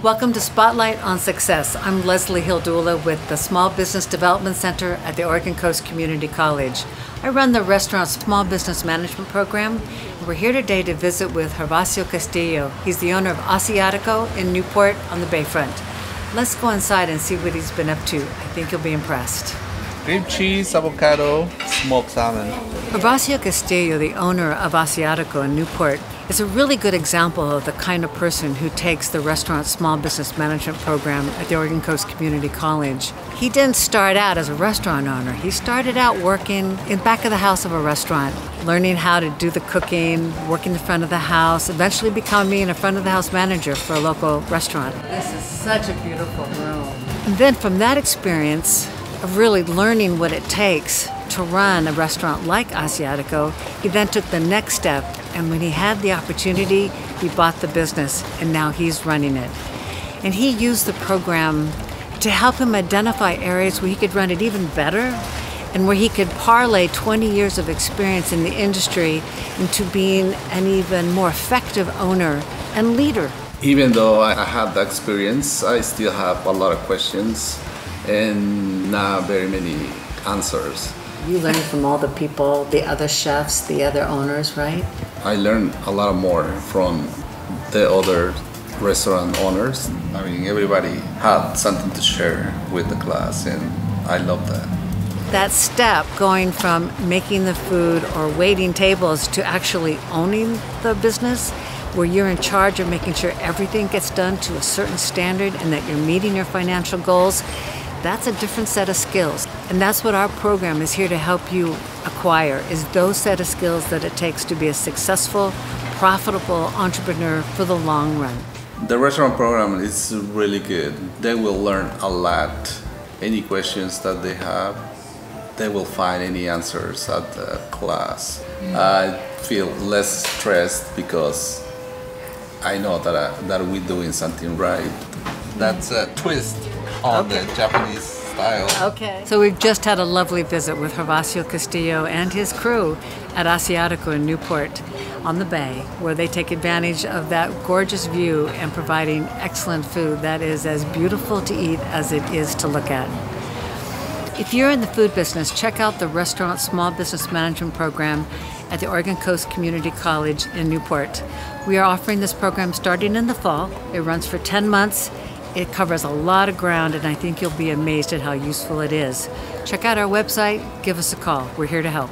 Welcome to Spotlight on Success. I'm Leslie Hildula with the Small Business Development Center at the Oregon Coast Community College. I run the restaurant Small Business Management Program. and We're here today to visit with Gervasio Castillo. He's the owner of Asiatico in Newport on the Bayfront. Let's go inside and see what he's been up to. I think you'll be impressed. Cream cheese, avocado, smoked salmon. Gervasio Castillo, the owner of Asiatico in Newport, is a really good example of the kind of person who takes the restaurant small business management program at the Oregon Coast Community College. He didn't start out as a restaurant owner. He started out working in back of the house of a restaurant, learning how to do the cooking, working the front of the house, eventually becoming a front of the house manager for a local restaurant. This is such a beautiful room. And then from that experience of really learning what it takes to run a restaurant like Asiatico, he then took the next step. And when he had the opportunity, he bought the business, and now he's running it. And he used the program to help him identify areas where he could run it even better and where he could parlay 20 years of experience in the industry into being an even more effective owner and leader. Even though I have the experience, I still have a lot of questions and not very many answers. You learn from all the people, the other chefs, the other owners, right? I learned a lot more from the other restaurant owners. I mean, everybody had something to share with the class, and I love that. That step going from making the food or waiting tables to actually owning the business, where you're in charge of making sure everything gets done to a certain standard and that you're meeting your financial goals, that's a different set of skills. And that's what our program is here to help you acquire is those set of skills that it takes to be a successful, profitable entrepreneur for the long run. The restaurant program is really good. They will learn a lot. Any questions that they have, they will find any answers at the class. Mm. I feel less stressed because I know that, I, that we're doing something right. That's a twist on Okay. the Japanese style. Okay. So we've just had a lovely visit with Gervasio Castillo and his crew at Asiatico in Newport on the bay, where they take advantage of that gorgeous view and providing excellent food that is as beautiful to eat as it is to look at. If you're in the food business, check out the Restaurant Small Business Management Program at the Oregon Coast Community College in Newport. We are offering this program starting in the fall. It runs for 10 months. It covers a lot of ground, and I think you'll be amazed at how useful it is. Check out our website, give us a call. We're here to help.